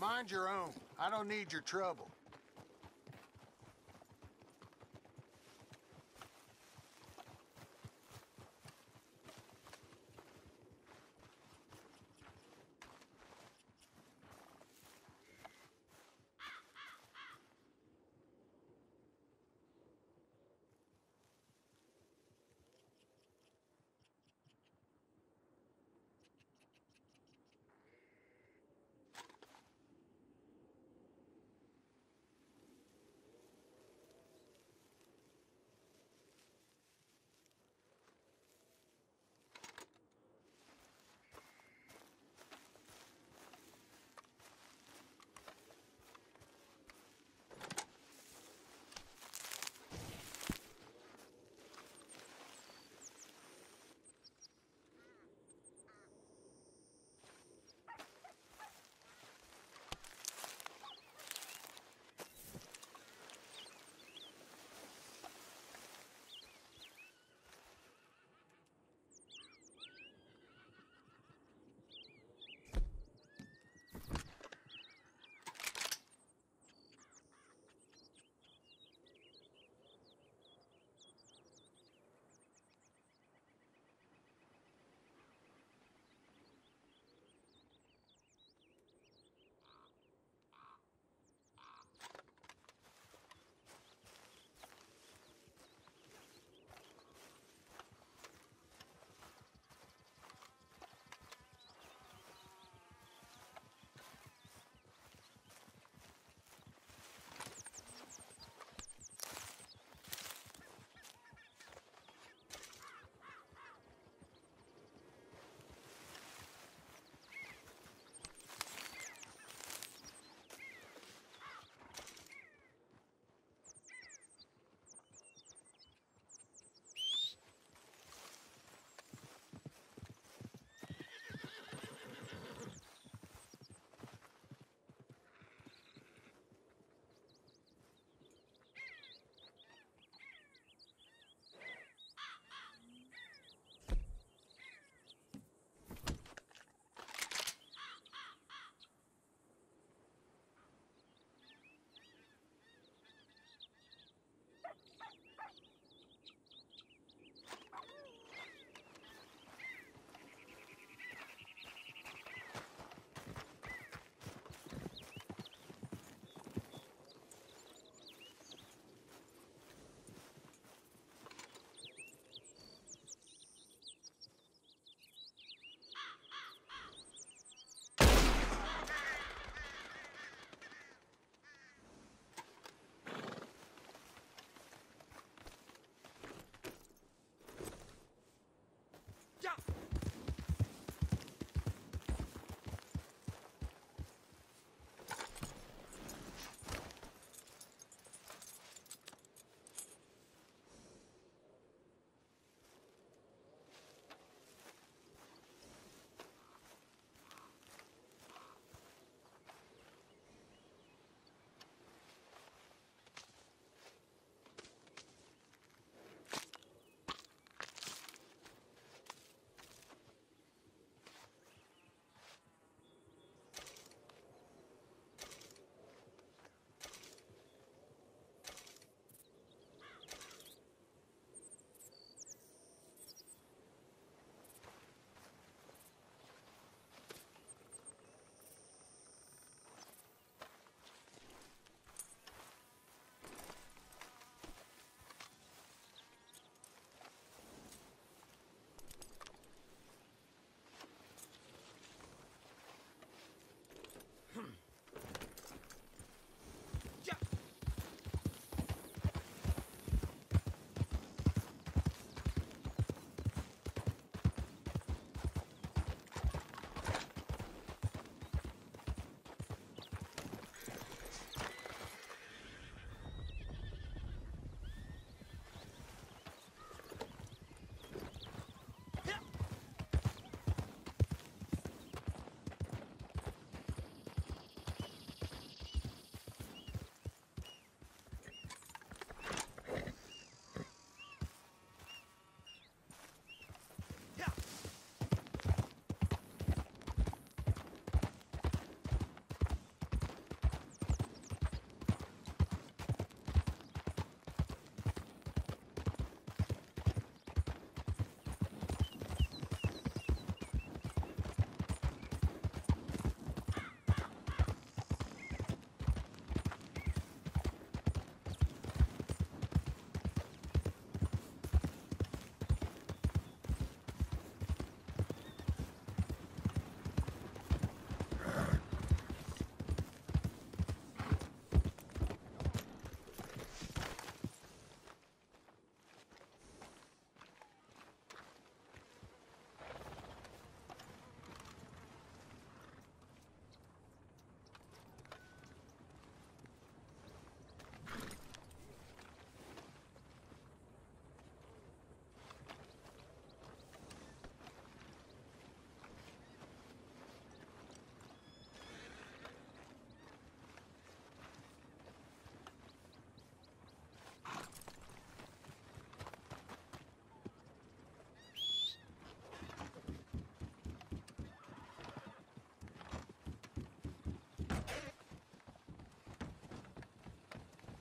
Mind your own. I don't need your trouble.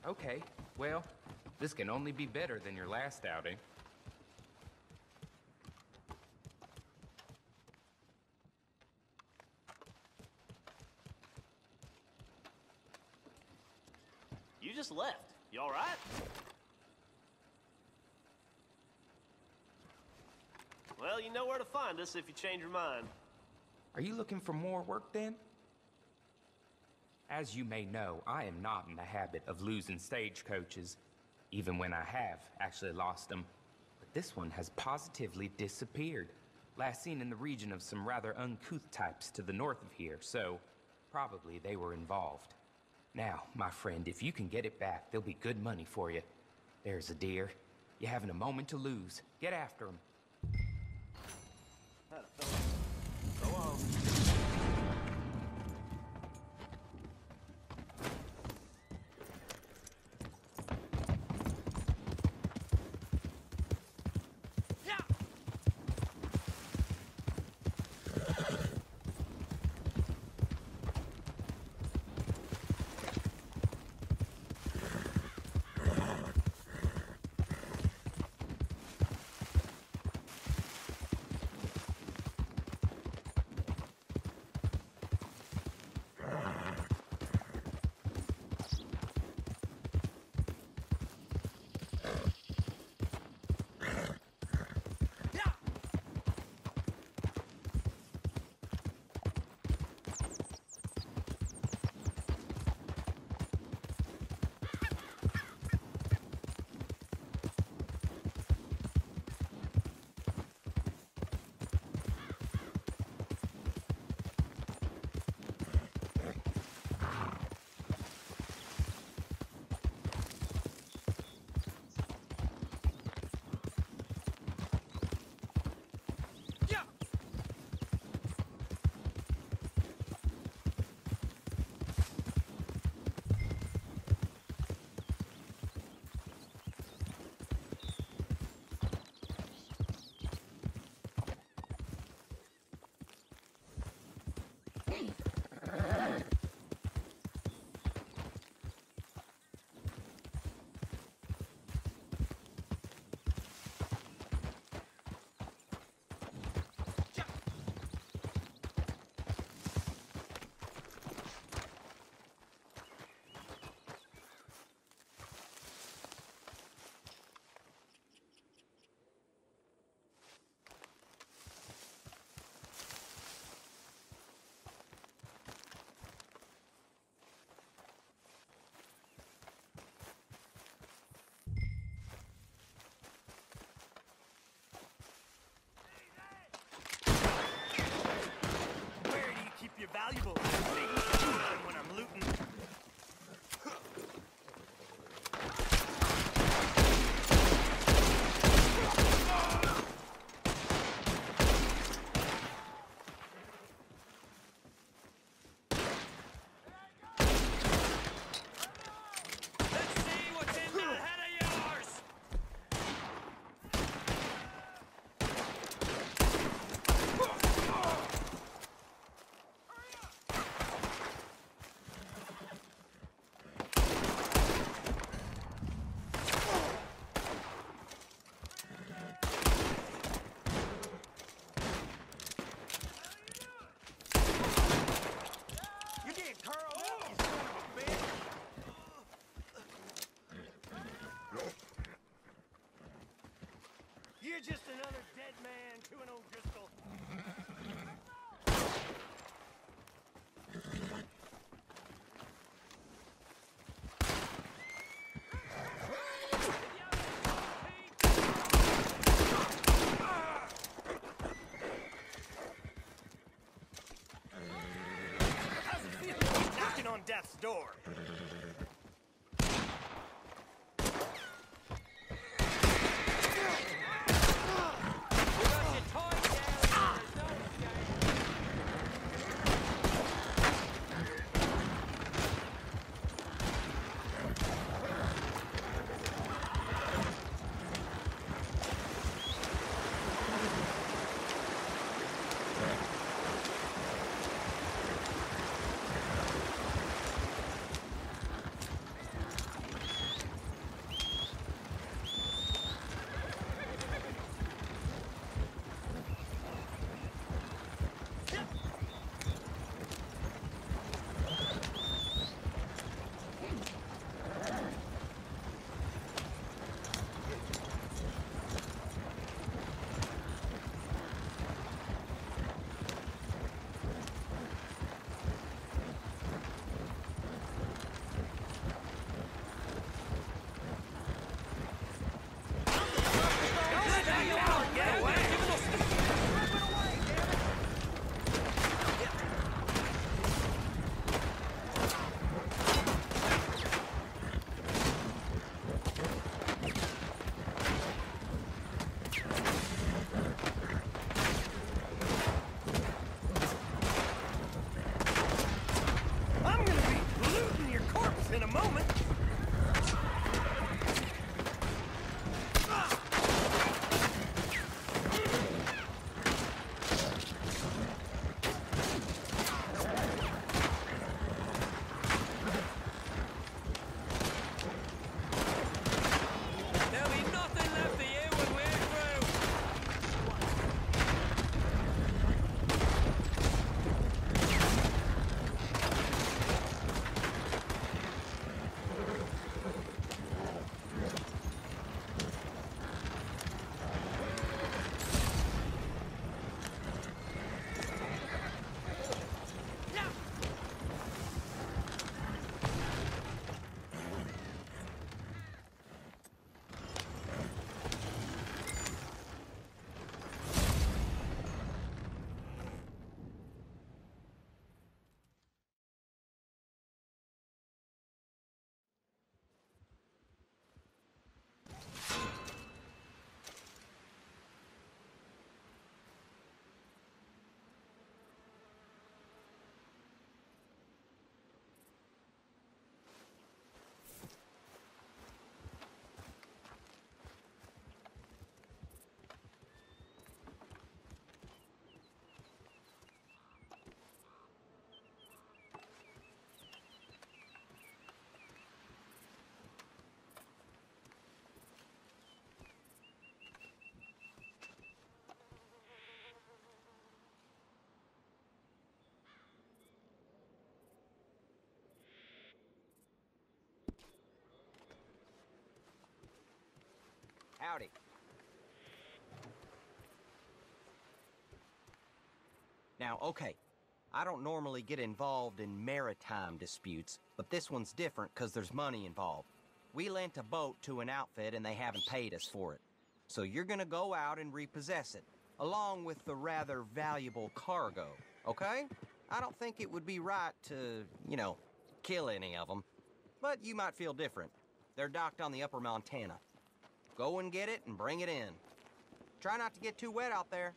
Okay, well, this can only be better than your last outing. You just left. You all right? Well, you know where to find us if you change your mind. Are you looking for more work then? As you may know, I am not in the habit of losing stagecoaches, even when I have actually lost them. But this one has positively disappeared. Last seen in the region of some rather uncouth types to the north of here, so probably they were involved. Now, my friend, if you can get it back, there'll be good money for you. There's a deer. You haven't a moment to lose. Get after him. Go on. Dead man to an O'Driscoll. On death's door? Howdy. Now, okay, I don't normally get involved in maritime disputes, but this one's different because there's money involved. We lent a boat to an outfit and they haven't paid us for it. So you're gonna go out and repossess it, along with the rather valuable cargo, okay? I don't think it would be right to, you know, kill any of them. But you might feel different. They're docked on the upper Montana. Go and get it and bring it in. Try not to get too wet out there.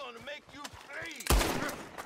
Gonna make you bleed!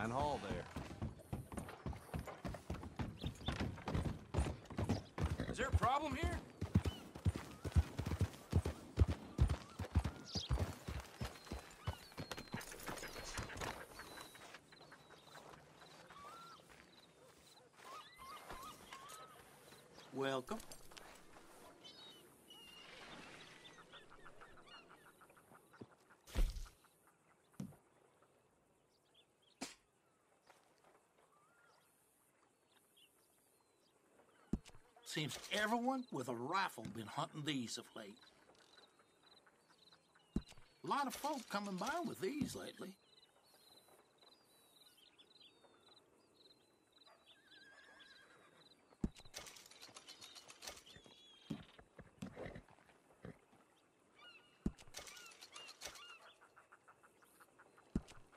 Fine haul there. Is there a problem here? Welcome. Seems everyone with a rifle been hunting these of late. A lot of folk coming by with these lately.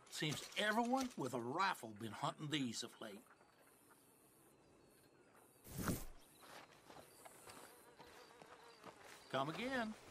Seems everyone with a rifle been hunting these of late. Come again.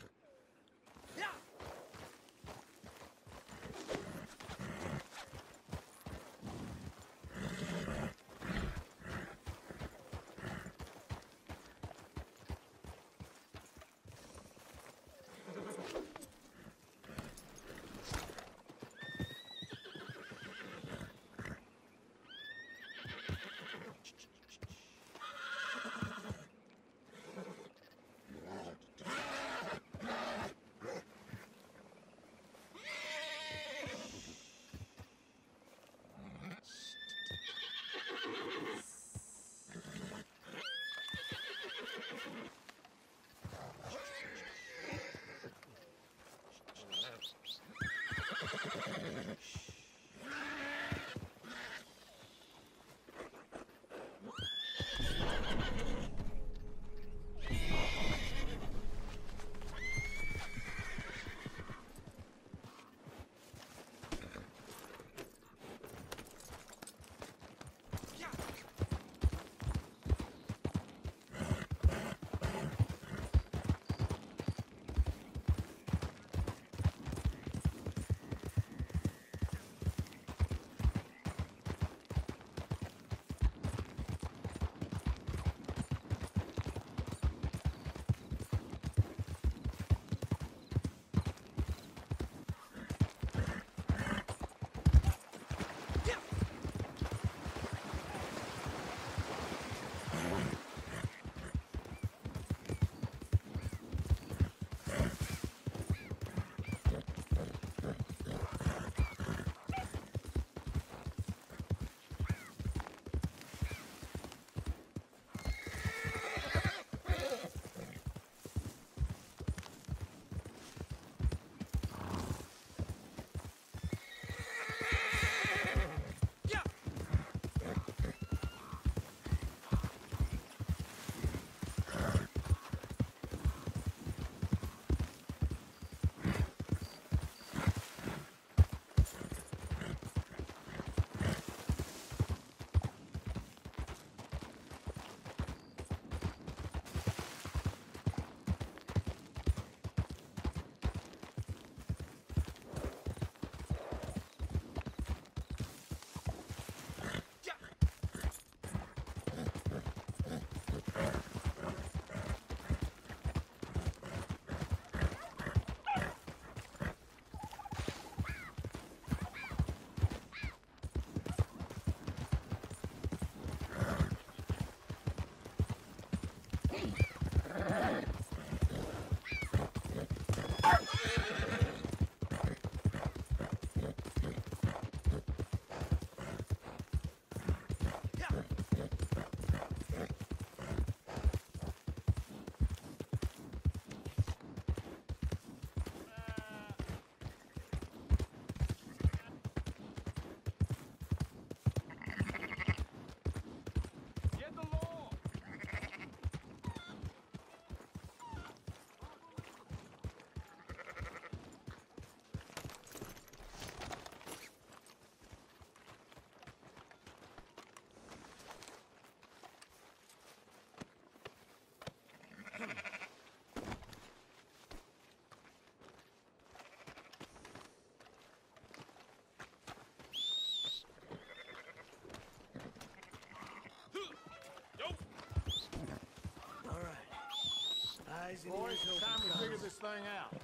And Boys, it's time we figure this thing out.